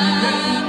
Yeah.